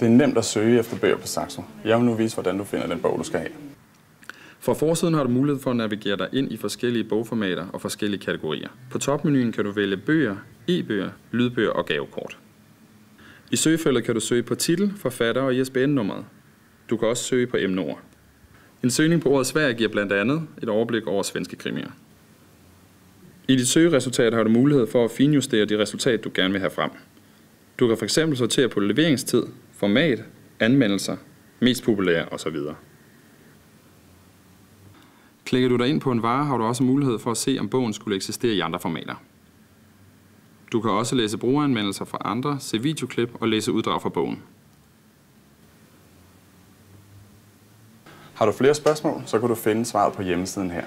Det er nemt at søge efter bøger på Saxo. Jeg vil nu vise, hvordan du finder den bog, du skal have. Fra forsiden har du mulighed for at navigere dig ind i forskellige bogformater og forskellige kategorier. På topmenuen kan du vælge bøger, e-bøger, lydbøger og gavekort. I søgefeltet kan du søge på titel, forfatter og ISBN-nummeret. Du kan også søge på emneord. En søgning på ordet Sverige giver blandt andet et overblik over svenske krimier. I dit søgeresultat har du mulighed for at finjustere de resultat, du gerne vil have frem. Du kan fx sortere på leveringstid, format, anmeldelser, mest populære osv. Klikker du dig ind på en vare, har du også mulighed for at se, om bogen skulle eksistere i andre formater. Du kan også læse brugeranmeldelser fra andre, se videoklip og læse uddrag fra bogen. Har du flere spørgsmål, så kan du finde svaret på hjemmesiden her.